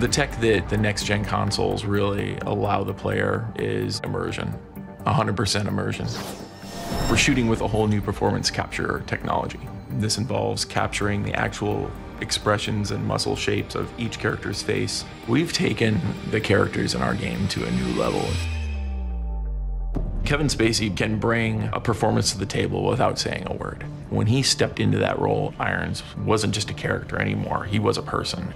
The tech that the next gen consoles really allow the player is immersion, 100% immersion. We're shooting with a whole new performance capture technology. This involves capturing the actual expressions and muscle shapes of each character's face. We've taken the characters in our game to a new level. Kevin Spacey can bring a performance to the table without saying a word. When he stepped into that role, Irons wasn't just a character anymore, he was a person.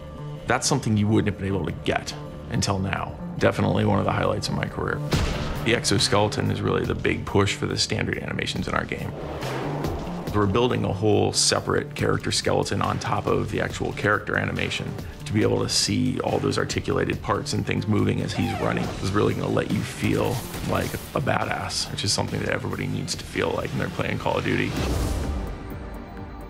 That's something you wouldn't have been able to get until now. Definitely one of the highlights of my career. The exoskeleton is really the big push for the standard animations in our game. We're building a whole separate character skeleton on top of the actual character animation to be able to see all those articulated parts and things moving as he's running is really going to let you feel like a badass, which is something that everybody needs to feel like when they're playing Call of Duty.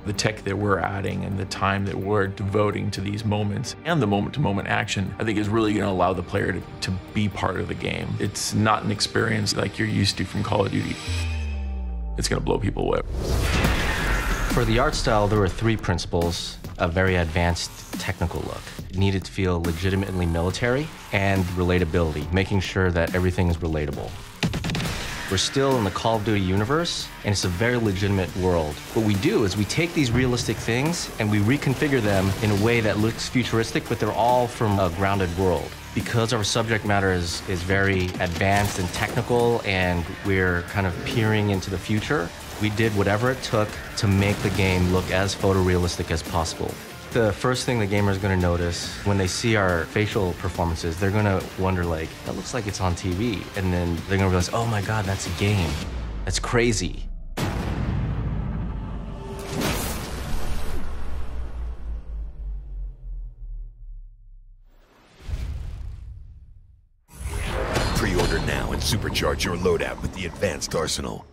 The tech that we're adding and the time that we're devoting to these moments and the moment to moment action, I think is really going to allow the player to, to be part of the game. It's not an experience like you're used to from Call of Duty. It's going to blow people away. For the art style, there were three principles a very advanced technical look. It needed to feel legitimately military and relatability, making sure that everything is relatable. We're still in the Call of Duty universe, and it's a very legitimate world. What we do is we take these realistic things and we reconfigure them in a way that looks futuristic, but they're all from a grounded world. Because our subject matter is, is very advanced and technical, and we're kind of peering into the future, we did whatever it took to make the game look as photorealistic as possible. The first thing the gamer is going to notice when they see our facial performances, they're going to wonder like, that looks like it's on TV. And then they're going to realize, oh my God, that's a game. That's crazy. Pre-order now and supercharge your loadout with the Advanced Arsenal.